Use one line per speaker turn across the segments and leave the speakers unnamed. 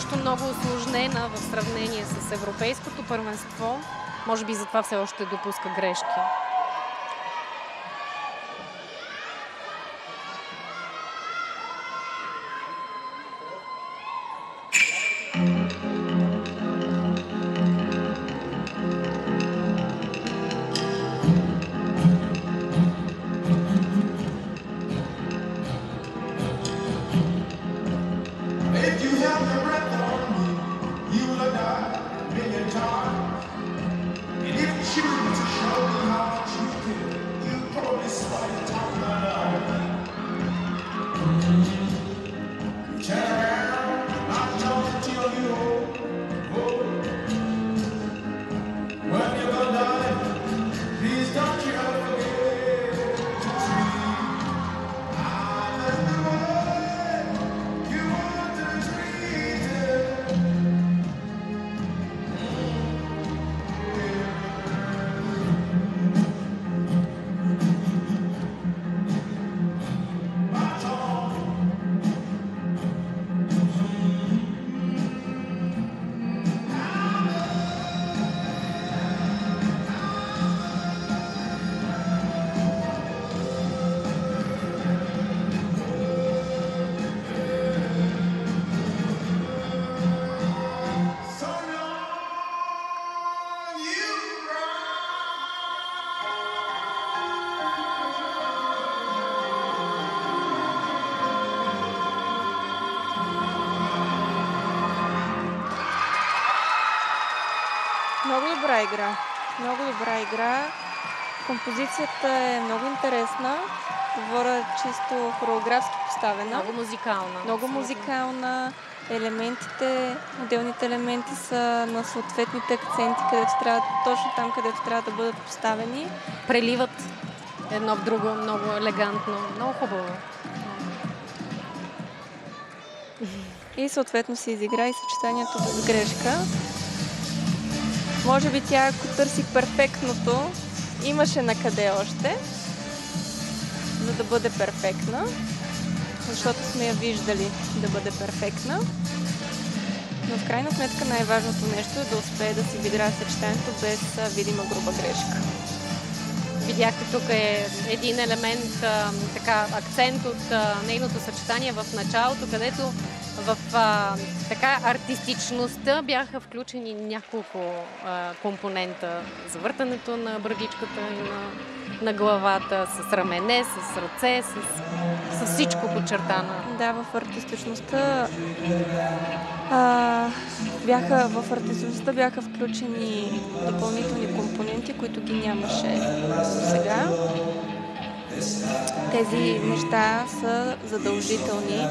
също много осложнена в сравнение с европейското първенство. Може би затова все още допуска грешки.
Много добра игра. Много добра игра. Композицията е много интересна. Говоря чисто хореографски поставена.
Много музикална.
Много музикална. Елементите, отделните елементи са на съответните акценти, където трябва, точно там, където трябва да бъдат поставени.
Преливат едно в друго много елегантно. Много хубаво.
И съответно се изигра и съчетанието без грешка. Може би тя, ако търси перфектното, имаше на къде още, за да бъде перфектна, защото сме я виждали да бъде перфектна. Но в крайна сметка най-важното нещо е да успее да си изиграе съчетанието без видима груба грешка.
Видяхте тук е един елемент, а, така, акцент от а, нейното съчетание в началото, където в а, така артистичността бяха включени няколко а, компонента. Завъртането на брадичката и на, на главата, с рамене, с ръце, с, с всичко подчертана.
Да, в артистичността а, бяха, в артистичността бяха включени допълнителни компоненти, които ги нямаше сега. Тези неща са задължителни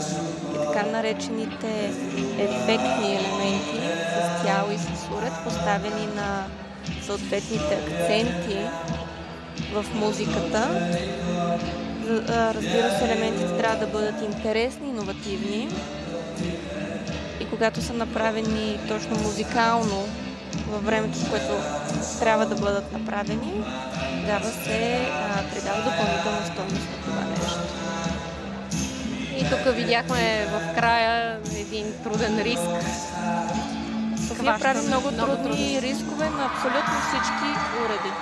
и така наречените ефектни елементи с тяло и с уред, поставени на съответните акценти в музиката. Разбира се, елементите трябва да бъдат интересни, иновативни. И когато са направени точно музикално във времето, в което трябва да бъдат направени, тогава се а, придава допълнителна стойност на това нещо.
И тук видяхме в края един труден риск.
София прави много, много трудни рискове на абсолютно всички уреди.